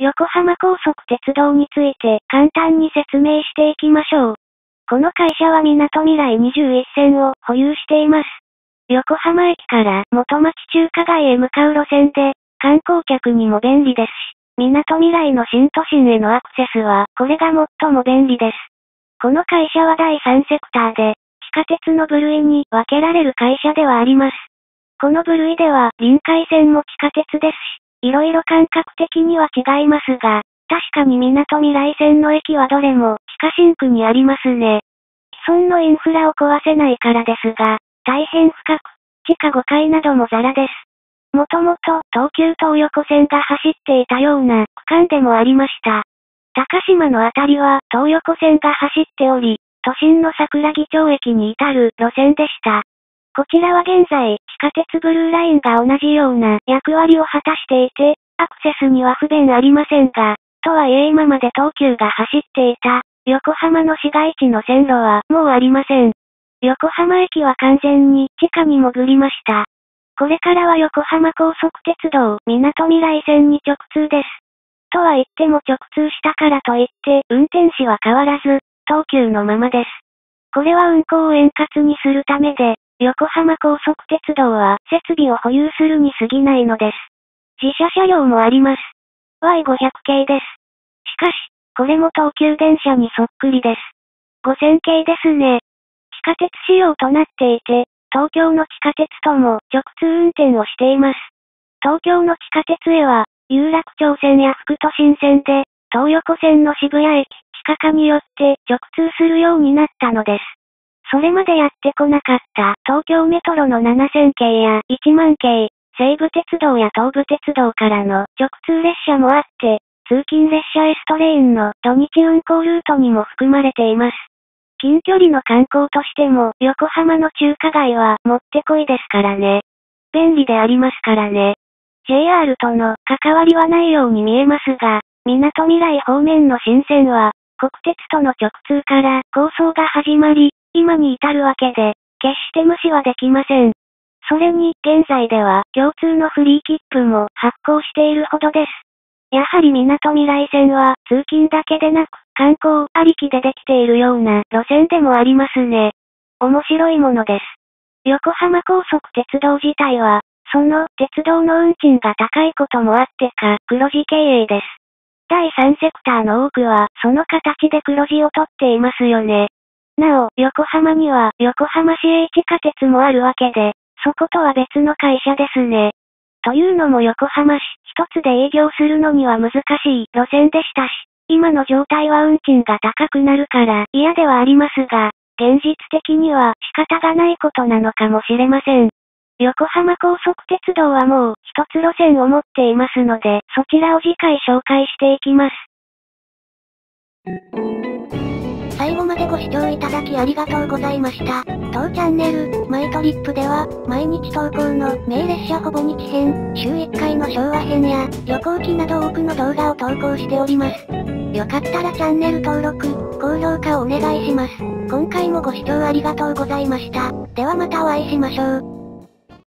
横浜高速鉄道について簡単に説明していきましょう。この会社は港未来21線を保有しています。横浜駅から元町中華街へ向かう路線で、観光客にも便利ですし、港未来の新都心へのアクセスは、これが最も便利です。この会社は第3セクターで、地下鉄の部類に分けられる会社ではあります。この部類では、臨海線も地下鉄ですし、いろいろ感覚的には違いますが、確かに港未来線の駅はどれも地下シンクにありますね。既存のインフラを壊せないからですが、大変深く、地下5階などもザラです。もともと東急東横線が走っていたような区間でもありました。高島のあたりは東横線が走っており、都心の桜木町駅に至る路線でした。こちらは現在、地下鉄ブルーラインが同じような役割を果たしていて、アクセスには不便ありませんが、とはいえ今まで東急が走っていた、横浜の市街地の線路はもうありません。横浜駅は完全に地下に潜りました。これからは横浜高速鉄道、港未来線に直通です。とは言っても直通したからといって、運転士は変わらず、東急のままです。これは運行を円滑にするためで、横浜高速鉄道は設備を保有するに過ぎないのです。自社車両もあります。Y500 系です。しかし、これも東急電車にそっくりです。5000系ですね。地下鉄仕様となっていて、東京の地下鉄とも直通運転をしています。東京の地下鉄へは、有楽町線や副都心線で、東横線の渋谷駅、地下化によって直通するようになったのです。それまでやってこなかった東京メトロの7000系や1万系、西武鉄道や東武鉄道からの直通列車もあって、通勤列車エストレインの土日運行ルートにも含まれています。近距離の観光としても横浜の中華街はもってこいですからね。便利でありますからね。JR との関わりはないように見えますが、港未来方面の新線は、国鉄との直通から構想が始まり、今に至るわけで、決して無視はできません。それに、現在では、共通のフリー切符も発行しているほどです。やはり港未来線は、通勤だけでなく、観光ありきでできているような路線でもありますね。面白いものです。横浜高速鉄道自体は、その鉄道の運賃が高いこともあってか、黒字経営です。第3セクターの多くは、その形で黒字を取っていますよね。なお、横浜には横浜市営地下鉄もあるわけで、そことは別の会社ですね。というのも横浜市一つで営業するのには難しい路線でしたし、今の状態は運賃が高くなるから嫌ではありますが、現実的には仕方がないことなのかもしれません。横浜高速鉄道はもう一つ路線を持っていますので、そちらを次回紹介していきます。ご視聴いただきありがとうございました。当チャンネル、マイトリップでは、毎日投稿の名列車ほぼ日編、週1回の昭和編や、旅行記など多くの動画を投稿しております。よかったらチャンネル登録、高評価をお願いします。今回もご視聴ありがとうございました。ではまたお会いしましょう。